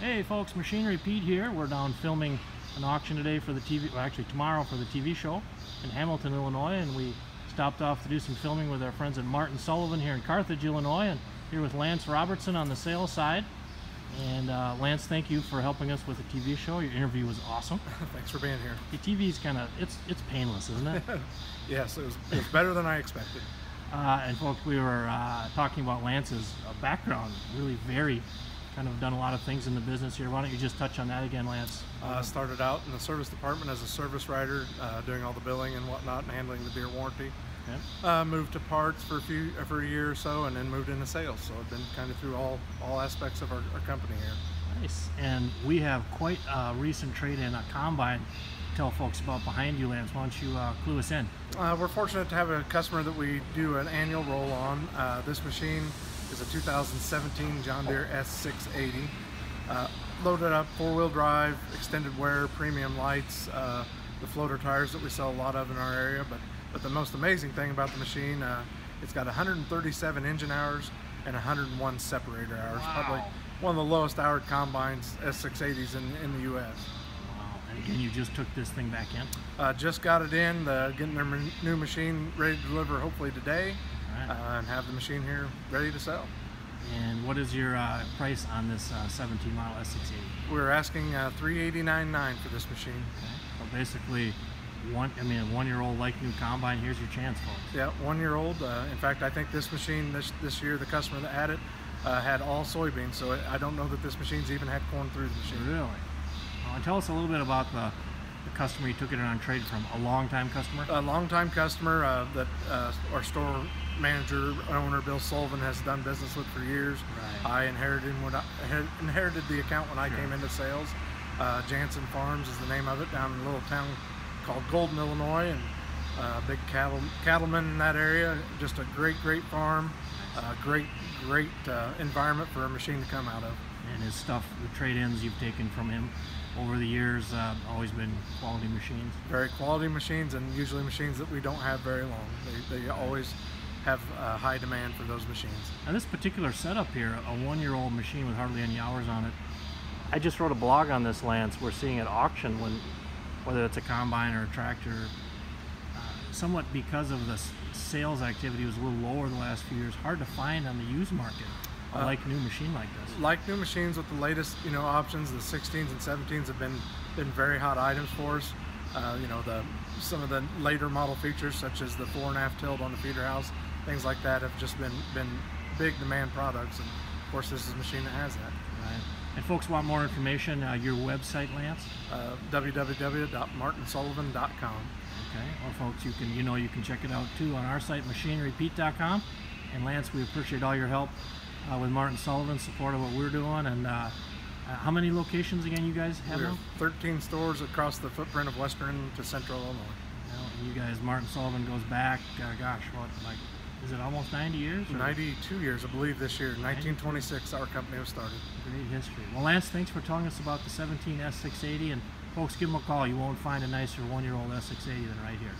Hey folks, Machinery Pete here. We're down filming an auction today for the TV, well actually tomorrow for the TV show in Hamilton, Illinois, and we stopped off to do some filming with our friends at Martin Sullivan here in Carthage, Illinois, and here with Lance Robertson on the sales side. And uh, Lance, thank you for helping us with the TV show. Your interview was awesome. Thanks for being here. The TV is kind of it's it's painless, isn't it? yes, it was, it was better than I expected. Uh, and folks, we were uh, talking about Lance's uh, background, really very kind of done a lot of things in the business here. Why don't you just touch on that again, Lance? Uh, started out in the service department as a service writer, uh, doing all the billing and whatnot, and handling the Deere warranty. Okay. Uh, moved to parts for a few for a year or so, and then moved into sales. So I've been kind of through all all aspects of our, our company here. Nice. And we have quite a recent trade in a combine. Tell folks about behind you, Lance. Why don't you uh, clue us in? Uh, we're fortunate to have a customer that we do an annual roll on. Uh, this machine is a 2017 John Deere S680. Uh, loaded up four-wheel drive, extended wear, premium lights, uh, the floater tires that we sell a lot of in our area. But but the most amazing thing about the machine, uh, it's got 137 engine hours and 101 separator hours. Wow. Probably one of the lowest hour combines S680s in, in the U.S. Wow. And again, you just took this thing back in. Uh, just got it in, uh, getting their new machine ready to deliver hopefully today, right. uh, and have the machine here ready to sell. and what is your uh, price on this uh, 17 model S680? We're asking uh, 389.9 for this machine. Okay. So basically, one I mean, a one-year-old like new combine. Here's your chance, folks. Yeah, one year old. Uh, in fact, I think this machine this this year, the customer that had it uh, had all soybeans, so I don't know that this machine's even had corn through the machine. Really? Well, tell us a little bit about the, the customer you took it on trade from. A long-time customer. A long time customer uh, that uh, our store manager owner Bill Sullivan has done business with for years. Right. I inherited when I inherited the account when I Sure. came into sales. Uh, Jansen Farms is the name of it down in a little town called Golden, Illinois, and uh, big cattle cattleman in that area. Just a great, great farm. Uh, great, great uh, environment for a machine to come out of. And his stuff, the trade-ins you've taken from him over the years, uh, always been quality machines. Very quality machines, and usually machines that we don't have very long. They, they always have uh, high demand for those machines. Now this particular setup here, a one-year-old machine with hardly any hours on it. I just wrote a blog on this, Lance. We're seeing at auction when, whether it's a combine or a tractor, uh, somewhat because of the sales activity was a little lower the last few years. Hard to find on the used market. A Uh, like new machine like this. Like new machines with the latest, you know, options, the 16s and 17s have been been very hot items for us. Uh, you know, the some of the later model features, such as the four and a half tilt on the feeder house, things like that, have just been been big demand products. And of course, this is a machine that has that. Right. And folks want more information, uh, your website, Lance. Uh, www.martinsullivan.com. Okay. Well, folks, you can you know you can check it out too on our site, machinerypete.com. And Lance, we appreciate all your help uh, with Martin Sullivan, support of what we're doing. And uh, how many locations again you guys have We're now? 13 stores across the footprint of Western to Central Illinois. Well, you guys, Martin Sullivan goes back, uh, gosh, what, like, is it almost 90 years? or- 92 years, I believe, this year. 1926, our company was started. Great history. Well, Lance, thanks for telling us about the 17 S680. And folks, give them a call. You won't find a nicer one-year-old S680 than right here.